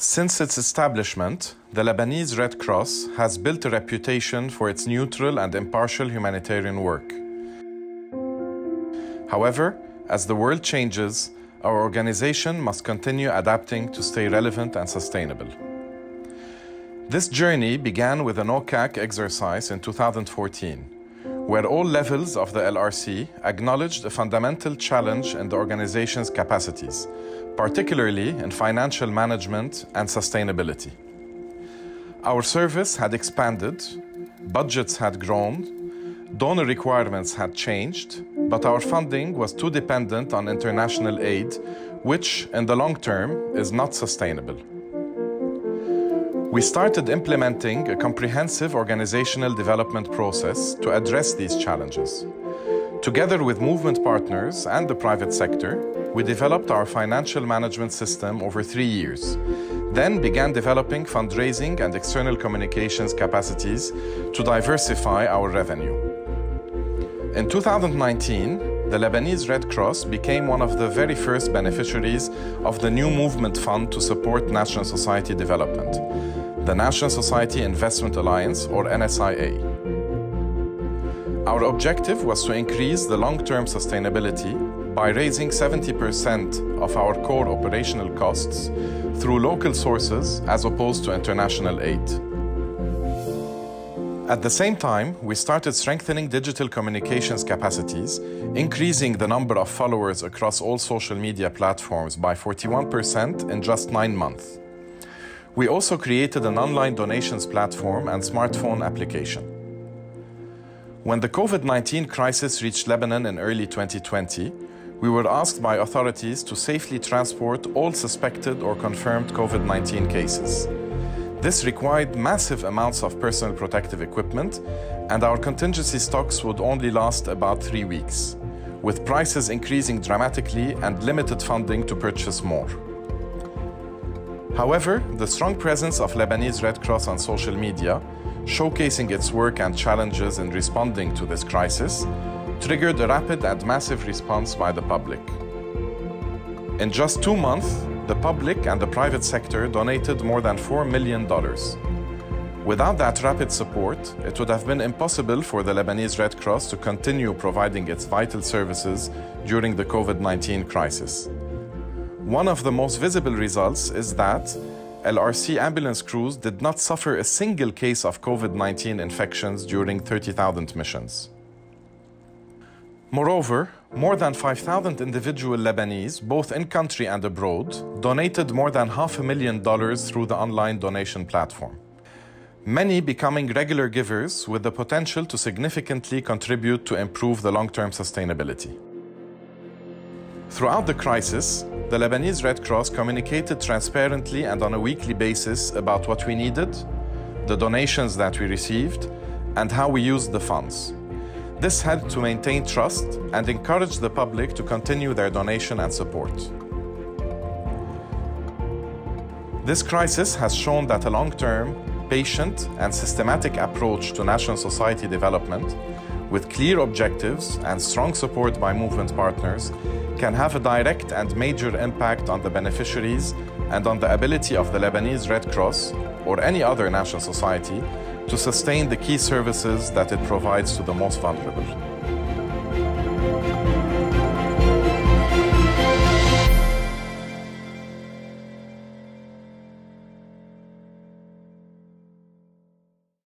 Since its establishment, the Lebanese Red Cross has built a reputation for its neutral and impartial humanitarian work. However, as the world changes, our organization must continue adapting to stay relevant and sustainable. This journey began with an OCAC exercise in 2014, where all levels of the LRC acknowledged a fundamental challenge in the organization's capacities particularly in financial management and sustainability. Our service had expanded, budgets had grown, donor requirements had changed, but our funding was too dependent on international aid, which, in the long term, is not sustainable. We started implementing a comprehensive organizational development process to address these challenges. Together with movement partners and the private sector, we developed our financial management system over three years, then began developing fundraising and external communications capacities to diversify our revenue. In 2019, the Lebanese Red Cross became one of the very first beneficiaries of the new movement fund to support National Society development, the National Society Investment Alliance, or NSIA. Our objective was to increase the long-term sustainability by raising 70% of our core operational costs through local sources as opposed to international aid. At the same time, we started strengthening digital communications capacities, increasing the number of followers across all social media platforms by 41% in just nine months. We also created an online donations platform and smartphone application. When the COVID 19 crisis reached Lebanon in early 2020, we were asked by authorities to safely transport all suspected or confirmed COVID 19 cases. This required massive amounts of personal protective equipment, and our contingency stocks would only last about three weeks, with prices increasing dramatically and limited funding to purchase more. However, the strong presence of Lebanese Red Cross on social media showcasing its work and challenges in responding to this crisis, triggered a rapid and massive response by the public. In just two months, the public and the private sector donated more than $4 million. Without that rapid support, it would have been impossible for the Lebanese Red Cross to continue providing its vital services during the COVID 19 crisis. One of the most visible results is that LRC ambulance crews did not suffer a single case of COVID 19 infections during 30,000 missions. Moreover, more than 5,000 individual Lebanese, both in country and abroad, donated more than half a million dollars through the online donation platform. Many becoming regular givers with the potential to significantly contribute to improve the long term sustainability. Throughout the crisis, the Lebanese Red Cross communicated transparently and on a weekly basis about what we needed, the donations that we received, and how we used the funds. This helped to maintain trust and encourage the public to continue their donation and support. This crisis has shown that a long-term, patient and systematic approach to national society development with clear objectives and strong support by movement partners can have a direct and major impact on the beneficiaries and on the ability of the Lebanese Red Cross or any other national society to sustain the key services that it provides to the most vulnerable.